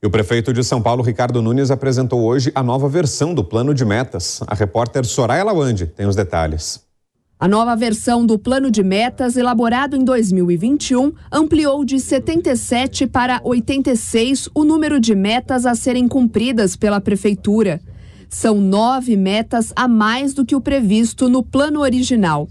E o prefeito de São Paulo, Ricardo Nunes, apresentou hoje a nova versão do plano de metas. A repórter Soraya Lawande tem os detalhes. A nova versão do plano de metas, elaborado em 2021, ampliou de 77 para 86 o número de metas a serem cumpridas pela prefeitura. São nove metas a mais do que o previsto no plano original.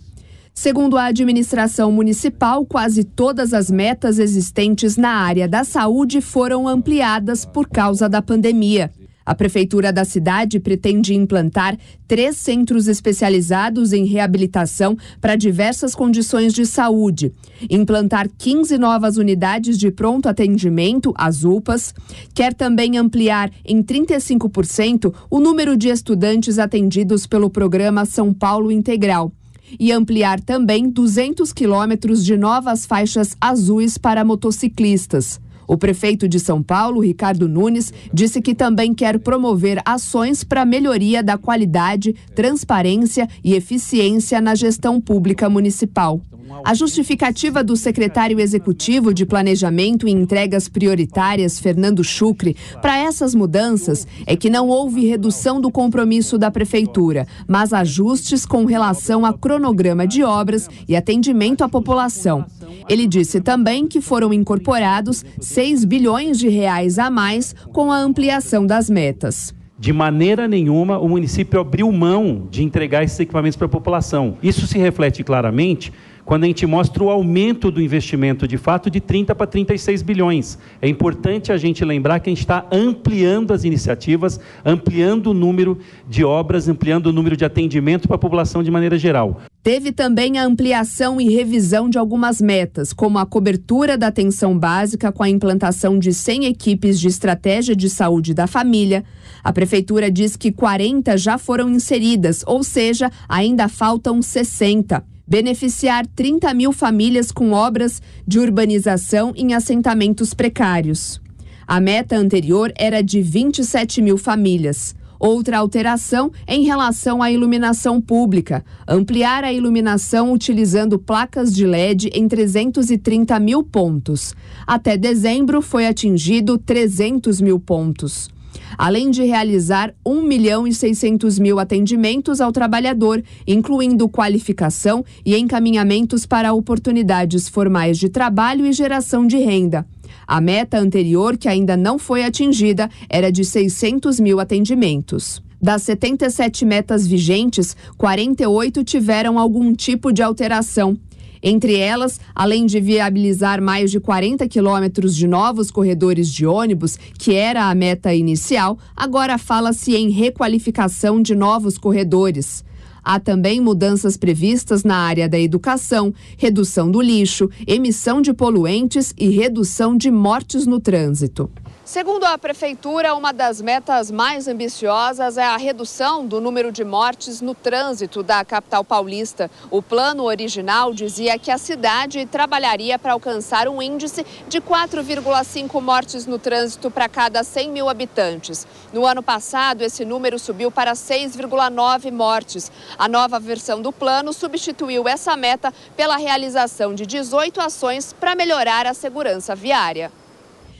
Segundo a administração municipal, quase todas as metas existentes na área da saúde foram ampliadas por causa da pandemia. A prefeitura da cidade pretende implantar três centros especializados em reabilitação para diversas condições de saúde, implantar 15 novas unidades de pronto atendimento, as UPAs, quer também ampliar em 35% o número de estudantes atendidos pelo programa São Paulo Integral e ampliar também 200 quilômetros de novas faixas azuis para motociclistas. O prefeito de São Paulo, Ricardo Nunes, disse que também quer promover ações para melhoria da qualidade, transparência e eficiência na gestão pública municipal. A justificativa do secretário executivo de Planejamento e Entregas Prioritárias, Fernando Chucre, para essas mudanças é que não houve redução do compromisso da prefeitura, mas ajustes com relação a cronograma de obras e atendimento à população. Ele disse também que foram incorporados 6 bilhões de reais a mais com a ampliação das metas. De maneira nenhuma o município abriu mão de entregar esses equipamentos para a população. Isso se reflete claramente quando a gente mostra o aumento do investimento de fato de 30 para 36 bilhões. É importante a gente lembrar que a gente está ampliando as iniciativas, ampliando o número de obras, ampliando o número de atendimento para a população de maneira geral. Teve também a ampliação e revisão de algumas metas, como a cobertura da atenção básica com a implantação de 100 equipes de estratégia de saúde da família. A prefeitura diz que 40 já foram inseridas, ou seja, ainda faltam 60 beneficiar 30 mil famílias com obras de urbanização em assentamentos precários. A meta anterior era de 27 mil famílias. Outra alteração em relação à iluminação pública, ampliar a iluminação utilizando placas de LED em 330 mil pontos. Até dezembro foi atingido 300 mil pontos além de realizar 1 milhão e 600 mil atendimentos ao trabalhador, incluindo qualificação e encaminhamentos para oportunidades formais de trabalho e geração de renda. A meta anterior, que ainda não foi atingida, era de 600 mil atendimentos. Das 77 metas vigentes, 48 tiveram algum tipo de alteração. Entre elas, além de viabilizar mais de 40 quilômetros de novos corredores de ônibus, que era a meta inicial, agora fala-se em requalificação de novos corredores. Há também mudanças previstas na área da educação, redução do lixo, emissão de poluentes e redução de mortes no trânsito. Segundo a Prefeitura, uma das metas mais ambiciosas é a redução do número de mortes no trânsito da capital paulista. O plano original dizia que a cidade trabalharia para alcançar um índice de 4,5 mortes no trânsito para cada 100 mil habitantes. No ano passado, esse número subiu para 6,9 mortes. A nova versão do plano substituiu essa meta pela realização de 18 ações para melhorar a segurança viária.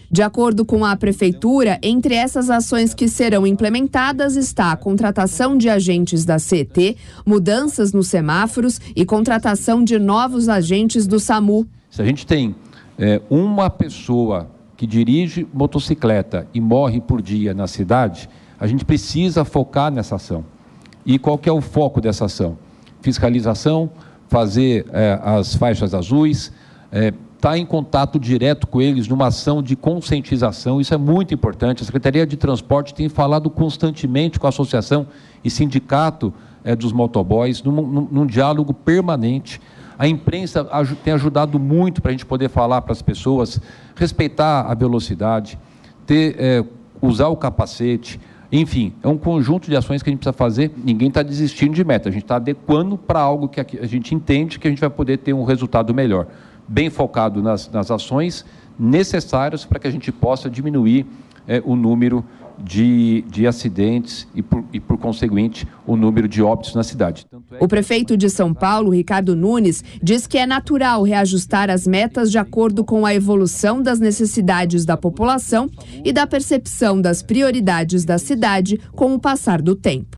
De acordo com a Prefeitura, entre essas ações que serão implementadas está a contratação de agentes da CET, mudanças nos semáforos e contratação de novos agentes do SAMU. Se a gente tem é, uma pessoa que dirige motocicleta e morre por dia na cidade, a gente precisa focar nessa ação. E qual que é o foco dessa ação? Fiscalização, fazer é, as faixas azuis, é, estar tá em contato direto com eles numa ação de conscientização, isso é muito importante. A Secretaria de Transporte tem falado constantemente com a associação e sindicato é, dos motoboys, num, num, num, diálogo permanente. A imprensa tem ajudado muito para a gente poder falar para as pessoas, respeitar a velocidade, ter, é, usar o capacete, enfim, é um conjunto de ações que a gente precisa fazer. Ninguém está desistindo de meta, a gente está adequando para algo que a gente entende que a gente vai poder ter um resultado melhor bem focado nas, nas ações, necessários para que a gente possa diminuir é, o número de, de acidentes e por, e, por conseguinte, o número de óbitos na cidade. É o prefeito de São Paulo, Ricardo Nunes, diz que é natural reajustar as metas de acordo com a evolução das necessidades da população e da percepção das prioridades da cidade com o passar do tempo.